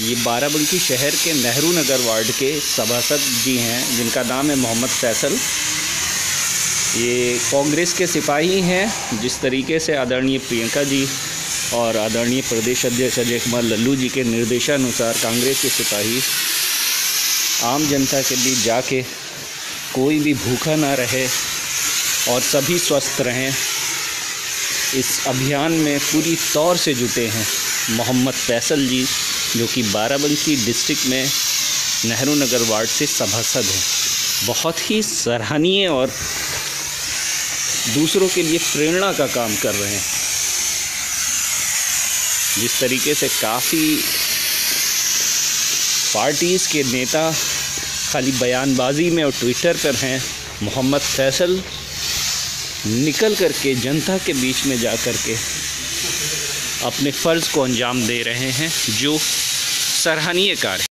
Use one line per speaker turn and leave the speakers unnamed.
ये बाराबंकी शहर के नेहरू नगर वार्ड के सभासद जी हैं, जिनका नाम है मोहम्मद फैसल। ये कांग्रेस के सिपाही हैं, जिस तरीके से आदरणीय प्रियंका जी और आदरणीय प्रदेश अध्यक्ष अजय कुमार लल्लू जी के निर्देशानुसार कांग्रेस के सिपाही आम जनता के बीच जाके कोई भी भूखा ना रहे और सभी स्वस्थ रहें। इस अभियान में पूरी तौर से जुटे हैं मोहम्मद फैसल जी, जो कि बाराबंकी डिस्ट्रिक्ट में नेहरू नगर वार्ड से सभासद हैं। बहुत ही सराहनीय और दूसरों के लिए प्रेरणा का काम कर रहे हैं। जिस तरीके से काफ़ी पार्टीज़ के नेता खाली बयानबाजी में और ट्विटर पर हैं, मोहम्मद फैसल निकल कर के जनता के बीच में जा कर के अपने फ़र्ज़ को अंजाम दे रहे हैं, जो सराहनीय कार्य